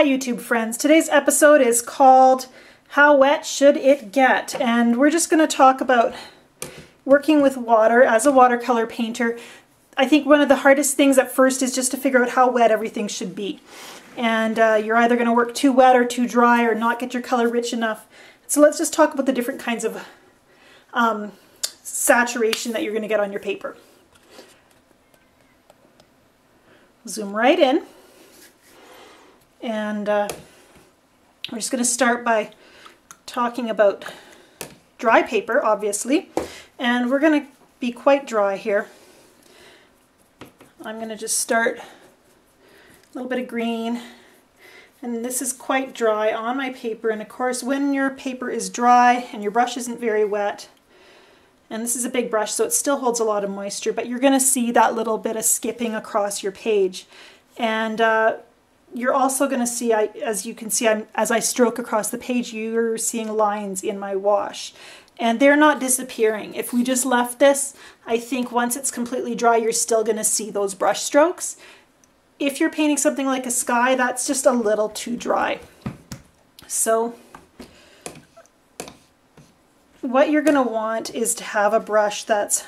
Hi YouTube friends. Today's episode is called How Wet Should It Get? And we're just going to talk about working with water as a watercolor painter. I think one of the hardest things at first is just to figure out how wet everything should be. And uh, you're either going to work too wet or too dry or not get your color rich enough. So let's just talk about the different kinds of um, saturation that you're going to get on your paper. Zoom right in. And uh, we're just going to start by talking about dry paper, obviously. And we're going to be quite dry here. I'm going to just start a little bit of green. And this is quite dry on my paper. And of course, when your paper is dry and your brush isn't very wet, and this is a big brush, so it still holds a lot of moisture, but you're going to see that little bit of skipping across your page. And uh, you're also going to see, I, as you can see, I'm, as I stroke across the page, you're seeing lines in my wash. And they're not disappearing. If we just left this, I think once it's completely dry, you're still going to see those brush strokes. If you're painting something like a sky, that's just a little too dry. So what you're going to want is to have a brush that's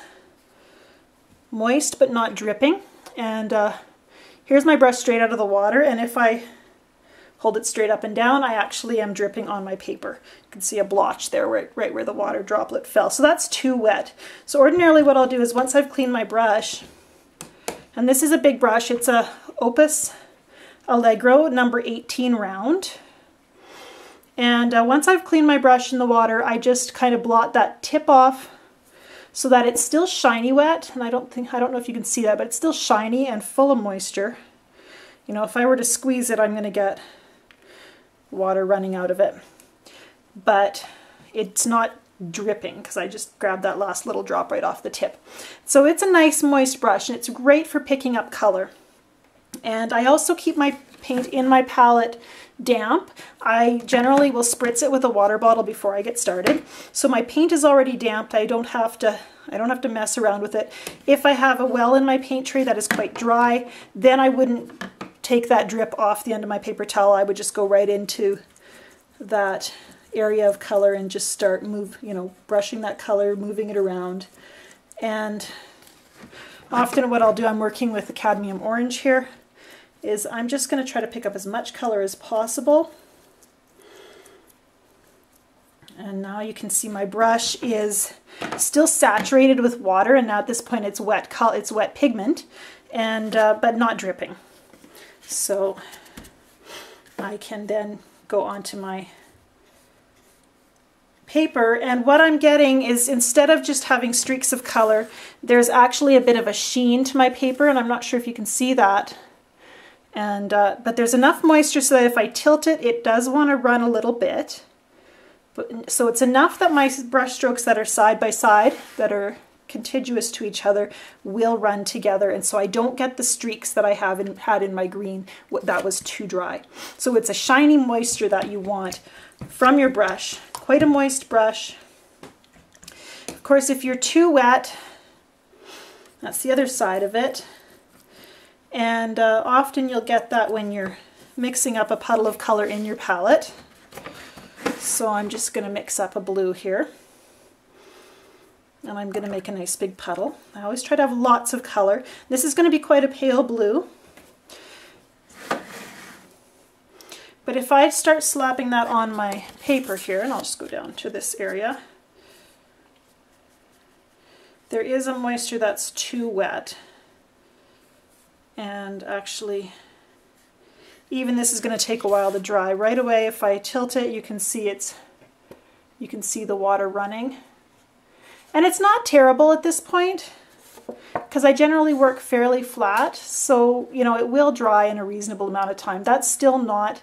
moist but not dripping. And uh, Here's my brush straight out of the water, and if I hold it straight up and down, I actually am dripping on my paper. You can see a blotch there right, right where the water droplet fell. So that's too wet. So ordinarily what I'll do is once I've cleaned my brush, and this is a big brush, it's a Opus Allegro number 18 round. And uh, once I've cleaned my brush in the water, I just kind of blot that tip off so that it's still shiny wet. And I don't think, I don't know if you can see that, but it's still shiny and full of moisture. You know, if I were to squeeze it, I'm going to get water running out of it. But it's not dripping because I just grabbed that last little drop right off the tip. So it's a nice moist brush and it's great for picking up color. And I also keep my paint in my palette damp. I generally will spritz it with a water bottle before I get started. So my paint is already damped. I don't have to I don't have to mess around with it. If I have a well in my paint tray that is quite dry, then I wouldn't take that drip off the end of my paper towel. I would just go right into that area of color and just start move, you know, brushing that color, moving it around. And often what I'll do, I'm working with the cadmium orange here is I'm just going to try to pick up as much color as possible. And now you can see my brush is still saturated with water, and now at this point it's wet, it's wet pigment, and uh, but not dripping. So I can then go onto my paper and what I'm getting is instead of just having streaks of color there's actually a bit of a sheen to my paper and I'm not sure if you can see that and, uh, but there's enough moisture so that if I tilt it, it does want to run a little bit. But, so it's enough that my brush strokes that are side by side, that are contiguous to each other, will run together. And so I don't get the streaks that I have in, had in my green that was too dry. So it's a shiny moisture that you want from your brush. Quite a moist brush. Of course, if you're too wet, that's the other side of it. And uh, often you'll get that when you're mixing up a puddle of color in your palette. So I'm just going to mix up a blue here. And I'm going to make a nice big puddle. I always try to have lots of color. This is going to be quite a pale blue. But if I start slapping that on my paper here, and I'll just go down to this area, there is a moisture that's too wet and actually even this is going to take a while to dry. Right away if I tilt it you can see it's you can see the water running and it's not terrible at this point because I generally work fairly flat so you know it will dry in a reasonable amount of time. That's still not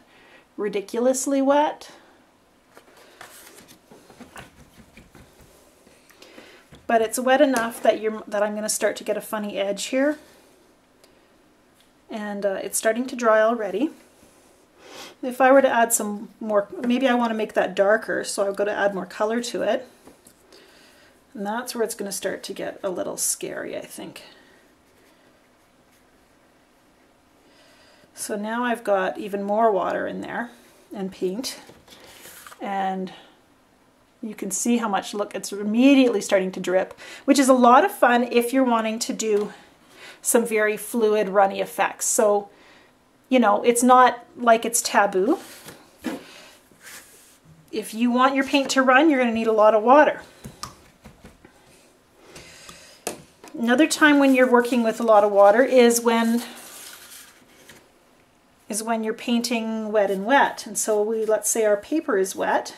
ridiculously wet. But it's wet enough that you're that I'm going to start to get a funny edge here and uh, it's starting to dry already. If I were to add some more, maybe I want to make that darker, so I'll go to add more color to it. And that's where it's going to start to get a little scary, I think. So So now I've got even more water in there and paint and you can see how much, look, it's immediately starting to drip, which is a lot of fun if you're wanting to do some very fluid, runny effects. So, you know, it's not like it's taboo. If you want your paint to run, you're going to need a lot of water. Another time when you're working with a lot of water is when is when you're painting wet and wet. And so we let's say our paper is wet.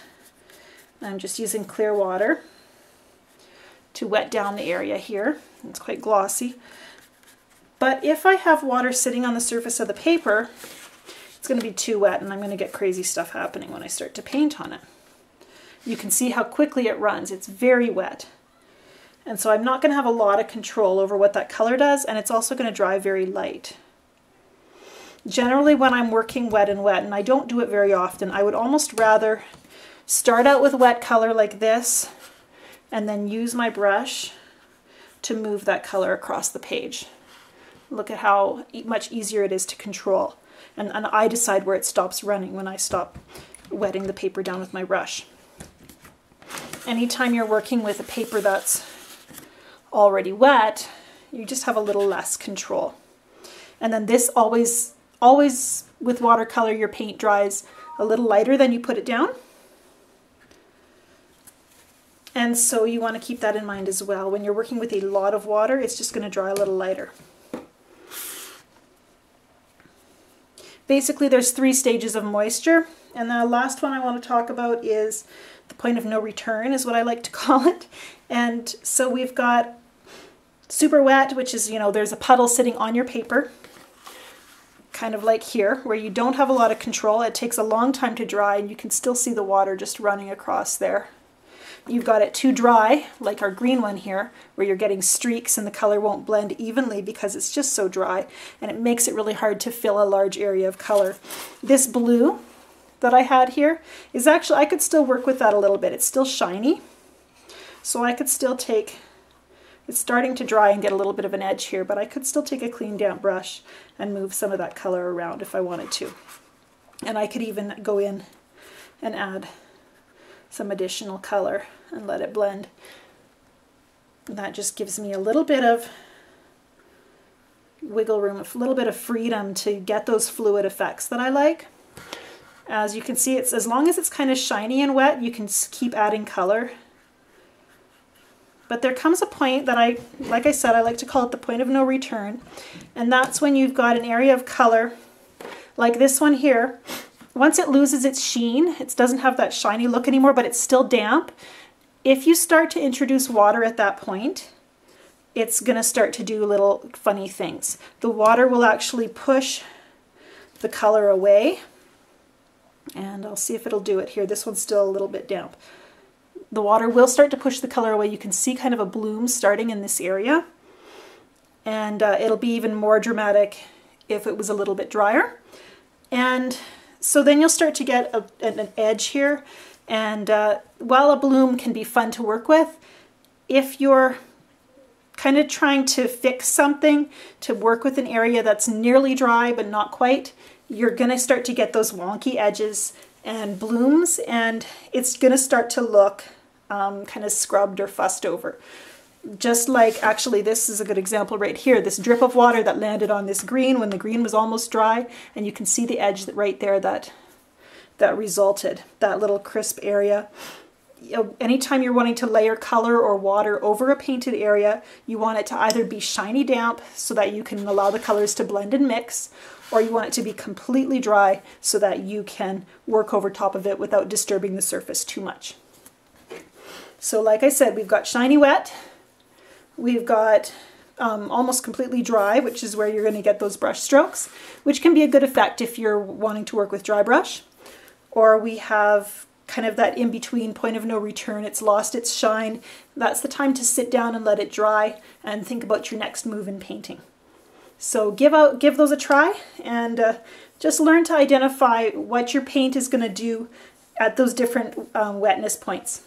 I'm just using clear water to wet down the area here. It's quite glossy. But if I have water sitting on the surface of the paper, it's going to be too wet and I'm going to get crazy stuff happening when I start to paint on it. You can see how quickly it runs. It's very wet. And so I'm not going to have a lot of control over what that color does and it's also going to dry very light. Generally when I'm working wet and wet, and I don't do it very often, I would almost rather start out with wet color like this and then use my brush to move that color across the page. Look at how much easier it is to control. And, and I decide where it stops running when I stop wetting the paper down with my brush. Anytime you're working with a paper that's already wet, you just have a little less control. And then this always Always with watercolor, your paint dries a little lighter than you put it down. And so you want to keep that in mind as well. When you're working with a lot of water, it's just going to dry a little lighter. Basically, there's three stages of moisture. And the last one I want to talk about is the point of no return is what I like to call it. And so we've got super wet, which is, you know, there's a puddle sitting on your paper kind of like here, where you don't have a lot of control. It takes a long time to dry and you can still see the water just running across there. You've got it too dry, like our green one here, where you're getting streaks and the color won't blend evenly because it's just so dry, and it makes it really hard to fill a large area of color. This blue that I had here is actually, I could still work with that a little bit. It's still shiny, so I could still take it's starting to dry and get a little bit of an edge here, but I could still take a clean damp brush and move some of that color around if I wanted to. And I could even go in and add some additional color and let it blend. that just gives me a little bit of wiggle room, a little bit of freedom to get those fluid effects that I like. As you can see, it's as long as it's kind of shiny and wet, you can keep adding color but there comes a point that I, like I said, I like to call it the point of no return. And that's when you've got an area of color like this one here. Once it loses its sheen, it doesn't have that shiny look anymore, but it's still damp. If you start to introduce water at that point, it's going to start to do little funny things. The water will actually push the color away. And I'll see if it'll do it here. This one's still a little bit damp. The water will start to push the color away. You can see kind of a bloom starting in this area. And uh, it'll be even more dramatic if it was a little bit drier. And so then you'll start to get a, an edge here. And uh, while a bloom can be fun to work with, if you're kind of trying to fix something to work with an area that's nearly dry but not quite, you're going to start to get those wonky edges and blooms and it's going to start to look um, kind of scrubbed or fussed over. Just like, actually, this is a good example right here, this drip of water that landed on this green when the green was almost dry, and you can see the edge that right there that, that resulted, that little crisp area. Anytime you're wanting to layer color or water over a painted area, you want it to either be shiny damp so that you can allow the colors to blend and mix, or you want it to be completely dry so that you can work over top of it without disturbing the surface too much. So like I said, we've got shiny wet, we've got um, almost completely dry, which is where you're going to get those brush strokes, which can be a good effect if you're wanting to work with dry brush. Or we have kind of that in-between point of no return, it's lost its shine. That's the time to sit down and let it dry and think about your next move in painting. So give out, give those a try and uh, just learn to identify what your paint is going to do at those different um, wetness points.